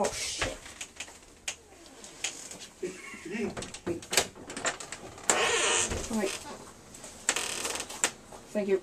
Oh shit. Wait. Wait. Thank you.